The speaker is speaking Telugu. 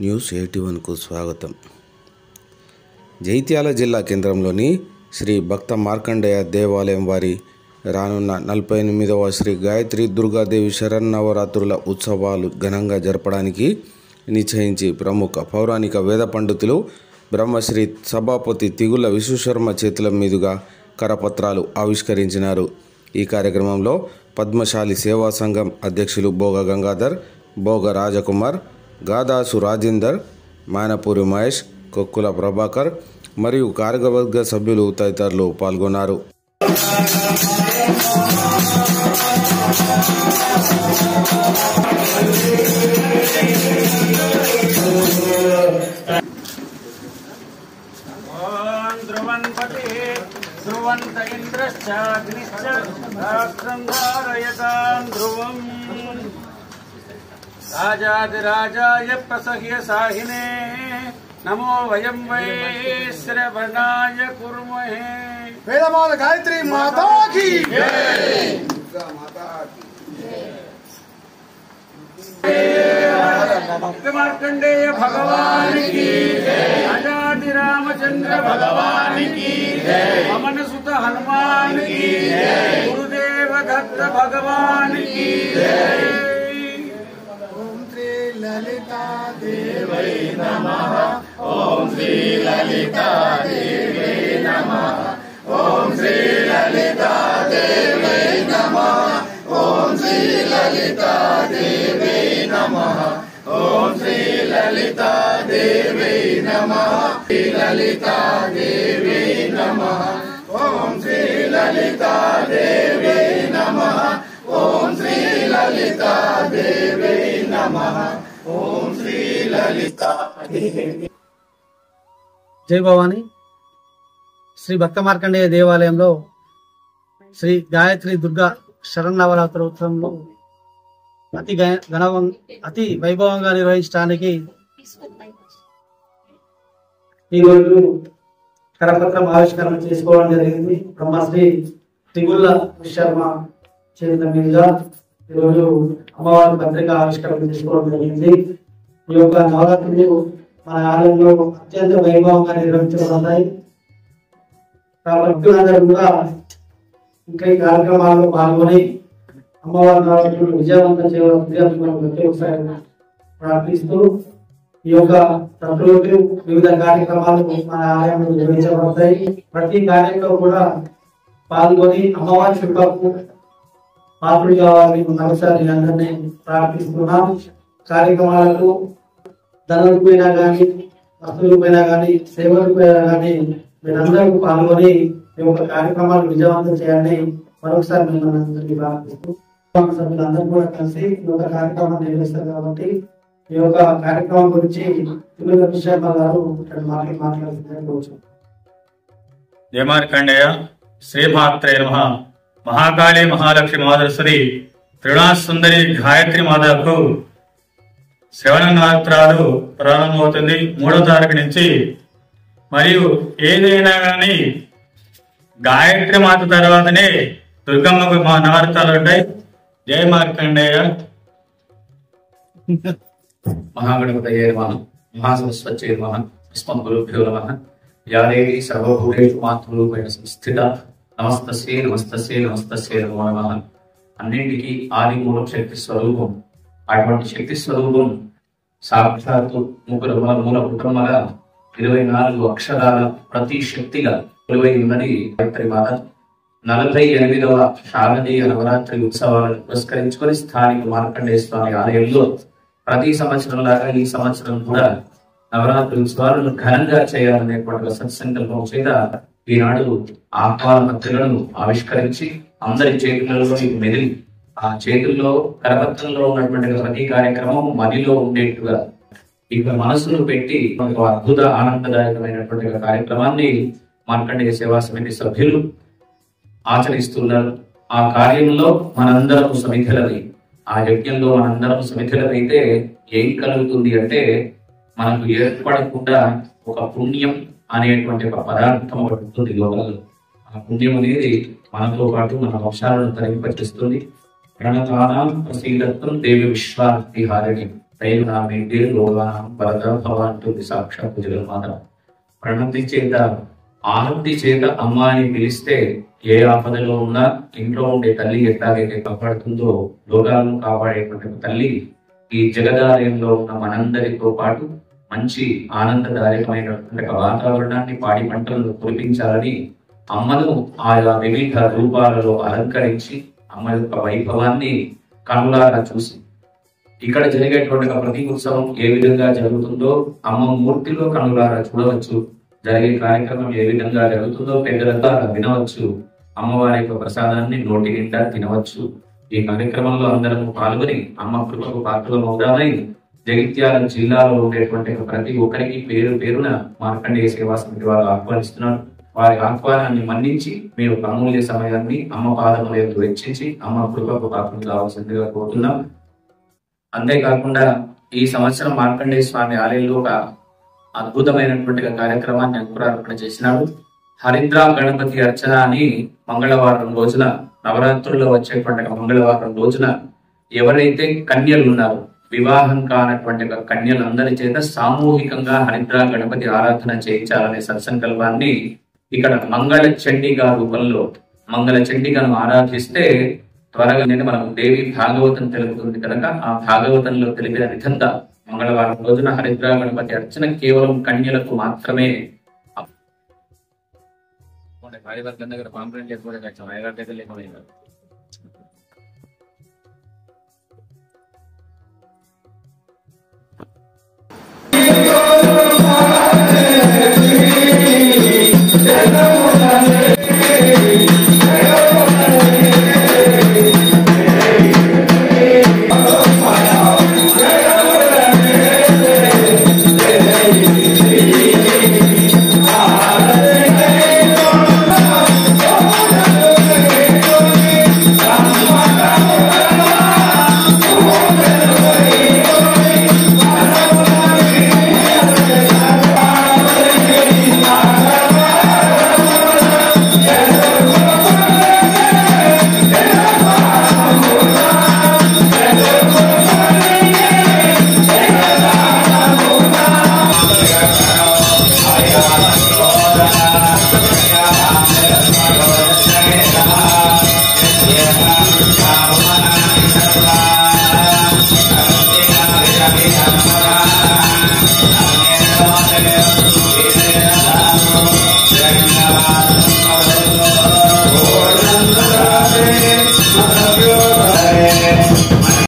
న్యూస్ ఎయిటీ వన్కు స్వాగతం. జైత్యాల జిల్లా కేంద్రంలోని శ్రీ భక్త మార్కండేయ దేవాలయం వారి రానున్న నలభై ఎనిమిదవ శ్రీ గాయత్రి దుర్గాదేవి శరన్నవరాత్రుల ఉత్సవాలు ఘనంగా జరపడానికి నిశ్చయించి ప్రముఖ పౌరాణిక వేద పండితులు బ్రహ్మశ్రీ సభాపతి తిగుల విశ్వశర్మ చేతుల మీదుగా కరపత్రాలు ఆవిష్కరించినారు. ఈ కార్యక్రమంలో పద్మశాలి సేవా సంఘం అధ్యక్షులు భోగ గంగాధర్ భోగ రాజకుమార్ గాదాసు రాజేందర్ మానపూరి మహేష్ కొక్కుల ప్రభాకర్ మరియు కార్యవర్గ సభ్యులు తదితరులు పాల్గొన్నారు ॐ ध्रुवन्पते ध्रुवन्त इन्द्रश्चाग्निश्च राष्ट्रं धारयतां ध्रुवम् राजाद राजा ये प्रसह्य साहिने। नमो वयम वै श्रवणाय कुर्महे। वेदमाल गायत्री माता की माता की मार्कंडेय भगवान की आजादि रामचंद्र भगवान की अमन सुत हनुमान की गुरुदेव दत्त भगवान की ललिता देवै नमः ॐ श्री ललिता देवै नमः ॐ श्री ललिता देवै नमः ॐ श्री ललिता देवै नमः ॐ श्री ललिता देवै नमः श्री ललिता देवै नमः ॐ श्री ललिता देवै नमः ॐ श्री ललिता देवै नमः జై భవాని. శ్రీ భక్త మార్కండేయ దేవాలయంలో శ్రీ గాయత్రి దుర్గా శరణవరాత్రి ఉత్సవంలో అతి ఘనవం అతి వైభవంగా నిర్వహించడానికి ఈరోజు కరపత్రం ఆవిష్కరణ చేసుకోవడం జరిగింది. బ్రహ్మశ్రీ తిగుళ్ళ శర్మ చేతుల మీద ఈరోజు అమ్మవారి పత్రిక ఆవిష్కరణ చేసుకోవడం జరిగింది. ఈ యొక్క నవరాత్రులు మన ఆలయంలో అత్యంత వైభవంగా నిర్వహించబడతాయి. ఆ భక్తులందరూ కూడా ఇంకా ఈ కార్యక్రమాల్లో పాల్గొని అమ్మవారి నవరాత్రులు విజయవంతం చేయాలని మనం ప్రతి ఒక్కసారి ప్రార్థిస్తూ ఈ యొక్క ప్రకృతి వివిధ కార్యక్రమాలు మన ఆలయంలో నిర్వహించబడతాయి. ప్రతి కార్యంలో కూడా పాల్గొని అమ్మవారి కృపకు పాత్రులు కావాలని మరోసారి అందరినీ ప్రార్థిస్తున్నాం కార్యక్రమాలకు ధనం పోయినా కానీ వస్తువులు పోయినా కానీ సేవలు పోయినా కానీ మీరందరూ పాల్గొని ఈ యొక్క కార్యక్రమాలు విజయవంతం చేయాలని మరొకసారి మిమ్మల్ని అందరికీ ప్రార్థిస్తూ సభ్యులందరూ కూడా కలిసి ఈ యొక్క కార్యక్రమాన్ని నిర్వహిస్తారు కాబట్టి ఈ యొక్క కార్యక్రమం గురించి తిరుమల విశ్వశర్మ గారు ఇక్కడ మాటలు మాట్లాడుతున్నారు కోరుచున్నాను. జయ మార్కండేయ శ్రీమాత్రే నమ మహాకాళి మహాలక్ష్మి మాధవశ్రీ త్రిగుణాసుందరి గాయత్రి మాతకు శ్రవణ నవరాత్రాలు ప్రారంభమవుతుంది మూడో తారీఖు నుంచి. మరియు ఏదైనా కానీ గాయత్రి మాత తర్వాతనే దుర్గమ్మకు మా నవరాత్రాలు ఉంటాయి. జయ మార్కండేయ. మహాగణపతయే నమ. మహాసరస్వత్యే నమ. అస్మద్గురుభ్యో నమ. యాదే దేవి సర్వభూతేషు మాతృరూపేణ సంస్థిత. నమస్తస్యే నమస్తస్యే నమస్తస్యే నమో నమ అన్నింటికీ ఆది మూలం శక్తి స్వరూపం. అటువంటి శక్తి స్వరూపం సాక్షాత్తు ముగ్గురు మూల కుటుంబాల ఇరవై నాలుగు అక్షరాల ప్రతి శక్తిగా ఇరవై ఉన్నది గాయత్రి మాత. నలభై ఎనిమిదవ శారదీయ నవరాత్రి ఉత్సవాలను పురస్కరించుకొని స్థానిక మార్కండేయ స్వామి ఆలయంలో ప్రతి సంవత్సరం లాగా ఈ సంవత్సరం కూడా నవరాత్రి ఉత్సవాలను ఘనంగా చేయాలనేటువంటి సత్సంకల్పం చేత ఈనాడు ఆహ్వాన ఆవిష్కరించి అందరి చేతులలో మెదిలి ఆ చేతుల్లో కరపత్రంలో ఉన్నటువంటి ప్రతి కార్యక్రమం మదిలో ఉండేట్టుగా ఇక మనసును పెట్టి ఒక అద్భుత ఆనందదాయకమైనటువంటి కార్యక్రమాన్ని మార్కండేయ సేవా సమితి సభ్యులు ఆచరిస్తున్నారు. ఆ కార్యంలో మనందరం సమిధులవి ఆ యజ్ఞంలో మనందరం సమిధులమైతే ఏం కలుగుతుంది అంటే మనకు ఏర్పడకుండా ఒక పుణ్యం అనేటువంటి ఒక పదార్థం ఒకటి ఉంటుంది లోకంలో ఆ పుణ్యం అనేది మనతో పాటు మన వంశాలను తరిగిపట్టిస్తుంది ప్రణతానం ప్రసీలత్వం దేవి విశ్వాతి హారిణి దైవనామేంటి లోగానం వరద అంటుంది సాక్షాత్ జగన్మాత ప్రణతి చేత ఆనతి చేత అమ్మ అని పిలిస్తే ఏ ఆపదలో ఉన్నా ఇంట్లో ఉండే తల్లి ఎట్లాగైతే కాపాడుతుందో లోకాలను కాపాడేటువంటి తల్లి ఈ జగదాలయంలో ఉన్న మనందరితో పాటు మంచి ఆనందదాయకమైనటువంటి వాతావరణాన్ని పాడి పంటలను కురిపించాలని అమ్మను ఆయా వివిధ రూపాలలో అలంకరించి అమ్మ యొక్క వైభవాన్ని కనులారా చూసి. ఇక్కడ జరిగేటువంటి ప్రతి ఉత్సవం ఏ విధంగా జరుగుతుందో అమ్మ మూర్తిలో కనులారా చూడవచ్చు. జరిగే కార్యక్రమం ఏ విధంగా జరుగుతుందో పెద్దల వినవచ్చు. అమ్మవారి యొక్క ప్రసాదాన్ని నోటి నిండా తినవచ్చు. ఈ కార్యక్రమంలో అందరం పాల్గొని అమ్మ కృపకు పాత్రలు అవుదామని జగిత్యాల జిల్లాలో ఉండేటువంటి ప్రతి ఒక్కరికి పేరు పేరున మార్కండేయ సేవా సమితి వారు ఆహ్వానిస్తున్నారు. వారి ఆహ్వానాన్ని మన్నించి మీరు అమూల్య సమయాన్ని అమ్మ పాదముల యొక్క వెచ్చించి అమ్మ కృపకు పాత్రలు కావాల్సిందిగా కోరుతున్నాం. అంతేకాకుండా ఈ సంవత్సరం మార్కండేయ స్వామి ఆలయంలో ఒక అద్భుతమైనటువంటి కార్యక్రమాన్ని అంకురార్పణ చేసినాడు హరిద్ర గణపతి అర్చన అని మంగళవారం రోజున నవరాత్రుల్లో వచ్చేటువంటి మంగళవారం రోజున ఎవరైతే కన్యలు ఉన్నారో వివాహం కానటువంటి కన్యలందరి చేత సామూహికంగా హరిద్రా గణపతి ఆరాధన చేయించాలనే సత్సంకల్పాన్ని ఇక్కడ మంగళ చండిగా రూపంలో మంగళ చండికను ఆరాధిస్తే త్వరగా నేను మనం దేవి భాగవతం తెలుపుతుంది కనుక ఆ భాగవతంలో తెలిపిన విధంగా మంగళవారం రోజున హరిద్రా గణపతి అర్చన కేవలం కన్యలకు మాత్రమే. భార్య దగ్గర కాంప్లైంట్ లేకపోతే అయ్యగారి దగ్గర లేకపోయినా.